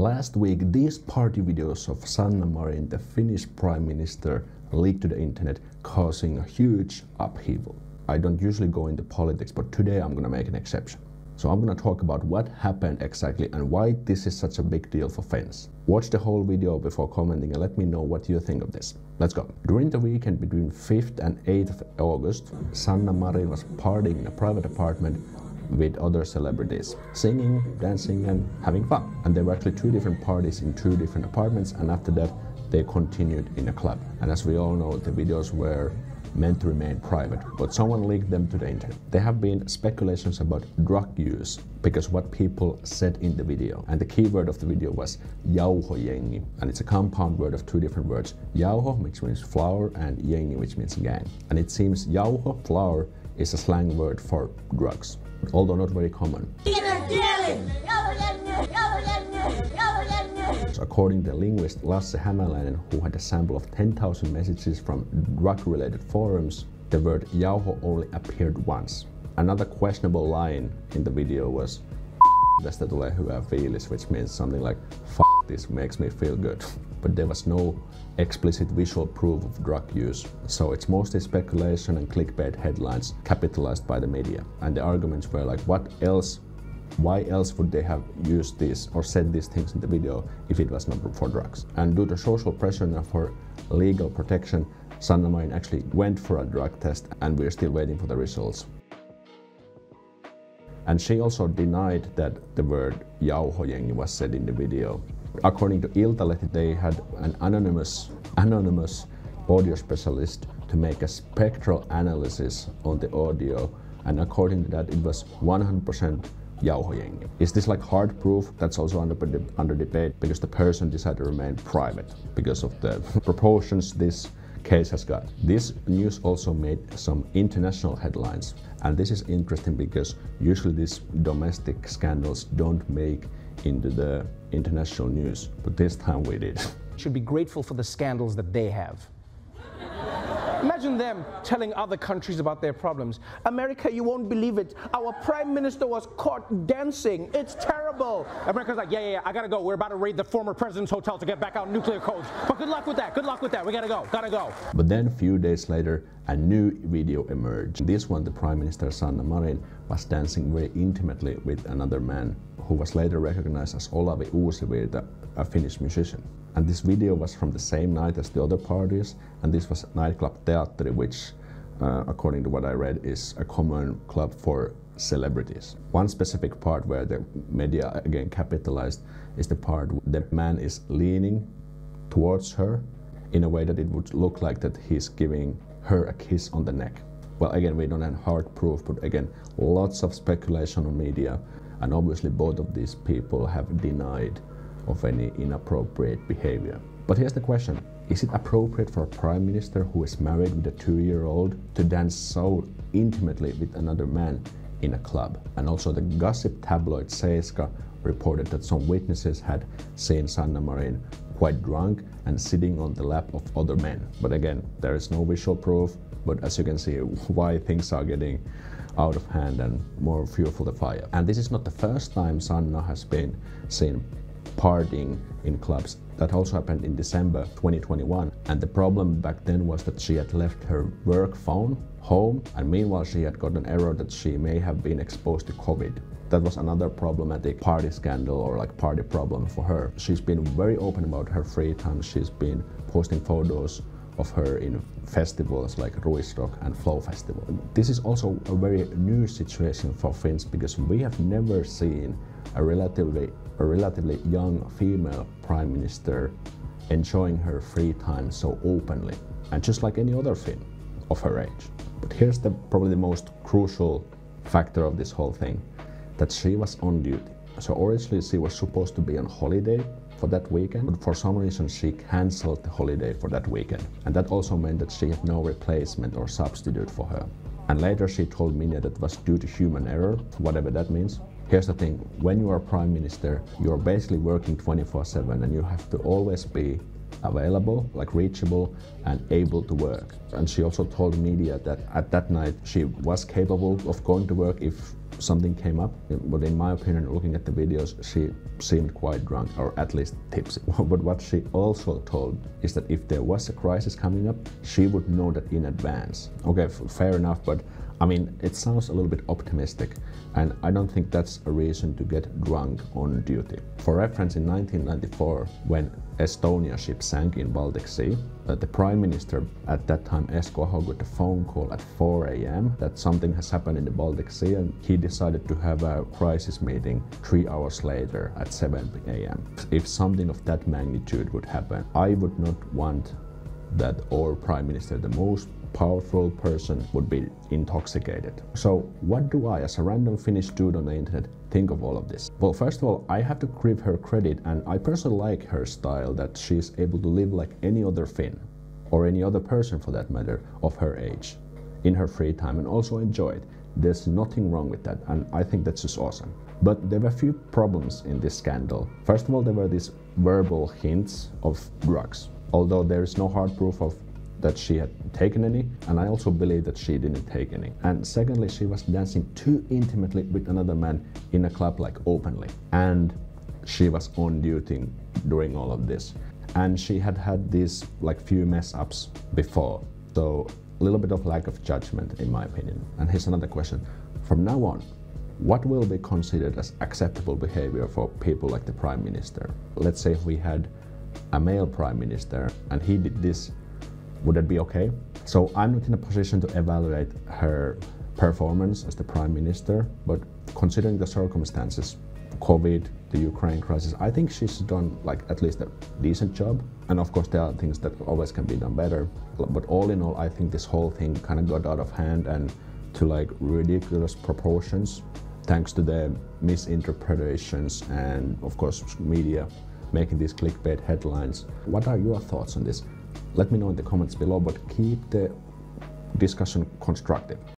Last week, these party videos of Sanna Marin, the Finnish Prime Minister, leaked to the internet, causing a huge upheaval. I don't usually go into politics, but today I'm gonna make an exception. So I'm gonna talk about what happened exactly and why this is such a big deal for Finns. Watch the whole video before commenting and let me know what you think of this. Let's go. During the weekend between 5th and 8th of August, Sanna Marin was partying in a private apartment with other celebrities, singing, dancing, and having fun. And there were actually two different parties in two different apartments, and after that, they continued in a club. And as we all know, the videos were meant to remain private, but someone leaked them to the internet. There have been speculations about drug use because what people said in the video. And the keyword of the video was jauhojengi, and it's a compound word of two different words. Jauho, which means flour, and jengi, which means gang. And it seems jauho, flour, is a slang word for drugs although not very common. According to linguist Lasse Hämäläinen, who had a sample of 10,000 messages from drug-related forums, the word jauho only appeared once. Another questionable line in the video was tästä tulee hyvä fiilis, which means something like this makes me feel good. But there was no explicit visual proof of drug use, so it's mostly speculation and clickbait headlines capitalized by the media. And the arguments were like, what else why else would they have used this or said these things in the video if it was not for drugs? And due to social pressure and for legal protection, Sanna actually went for a drug test and we're still waiting for the results. And she also denied that the word jauhojengi was said in the video. According to Iltalehti, they had an anonymous, anonymous audio specialist to make a spectral analysis on the audio, and according to that, it was 100% jauhojengi. Is this like hard proof? That's also under, under debate because the person decided to remain private because of the proportions this case has got. This news also made some international headlines, and this is interesting because usually these domestic scandals don't make into the international news, but this time we did. Should be grateful for the scandals that they have. Imagine them telling other countries about their problems. America, you won't believe it. Our prime minister was caught dancing. It's terrible. America's like, yeah, yeah, yeah, I gotta go. We're about to raid the former president's hotel to get back out nuclear codes. But good luck with that. Good luck with that. We gotta go. Gotta go. But then a few days later, a new video emerged. This one, the Prime Minister Sanna Marin was dancing very intimately with another man who was later recognized as Olavi Uusivirta, a Finnish musician. And this video was from the same night as the other parties, and this was nightclub Teatteri, which, uh, according to what I read, is a common club for celebrities. One specific part where the media again capitalized is the part the man is leaning towards her in a way that it would look like that he's giving her a kiss on the neck. Well, again, we don't have hard proof, but again, lots of speculation on media, and obviously both of these people have denied of any inappropriate behavior. But here's the question Is it appropriate for a prime minister who is married with a two year old to dance so intimately with another man in a club? And also, the gossip tabloid Seiska reported that some witnesses had seen Sanna Marin quite drunk and sitting on the lap of other men. But again, there is no visual proof, but as you can see, why things are getting out of hand and more fuel for the fire. And this is not the first time Sanna has been seen partying in clubs. That also happened in December 2021. And the problem back then was that she had left her work phone home, and meanwhile, she had got an error that she may have been exposed to COVID. That was another problematic party scandal or like party problem for her. She's been very open about her free time. She's been posting photos of her in festivals like Ruisrock and Flow Festival. This is also a very new situation for Finns because we have never seen a relatively, a relatively young female prime minister enjoying her free time so openly and just like any other Finn of her age. But here's the probably the most crucial factor of this whole thing that she was on duty. So originally she was supposed to be on holiday for that weekend, but for some reason she cancelled the holiday for that weekend. And that also meant that she had no replacement or substitute for her. And later she told media that it was due to human error, whatever that means. Here's the thing when you are prime minister, you're basically working 24 7 and you have to always be available, like reachable, and able to work. And she also told media that at that night she was capable of going to work if something came up, but in my opinion, looking at the videos, she seemed quite drunk, or at least tipsy. but what she also told is that if there was a crisis coming up, she would know that in advance. Okay, fair enough, but I mean, it sounds a little bit optimistic, and I don't think that's a reason to get drunk on duty. For reference, in 1994, when Estonia ship sank in Baltic Sea, uh, the Prime Minister at that time, Esko Aho, got a phone call at 4 a.m. that something has happened in the Baltic Sea, and he decided to have a crisis meeting three hours later at 7 a.m. If something of that magnitude would happen, I would not want that our Prime Minister, the most powerful person would be intoxicated. So what do I, as a random Finnish dude on the internet, think of all of this? Well, first of all, I have to give her credit, and I personally like her style that she's able to live like any other Finn, or any other person for that matter, of her age, in her free time, and also enjoy it. There's nothing wrong with that, and I think that's just awesome. But there were a few problems in this scandal. First of all, there were these verbal hints of drugs. Although there is no hard proof of that she had taken any, and I also believe that she didn't take any. And secondly, she was dancing too intimately with another man in a club, like openly. And she was on duty during all of this. And she had had these like few mess ups before. So a little bit of lack of judgment, in my opinion. And here's another question. From now on, what will be considered as acceptable behavior for people like the Prime Minister? Let's say if we had a male Prime Minister and he did this would that be okay? So I'm not in a position to evaluate her performance as the prime minister, but considering the circumstances, COVID, the Ukraine crisis, I think she's done like at least a decent job. And of course, there are things that always can be done better. But all in all, I think this whole thing kind of got out of hand and to like ridiculous proportions, thanks to the misinterpretations and of course media making these clickbait headlines. What are your thoughts on this? Let me know in the comments below, but keep the discussion constructive.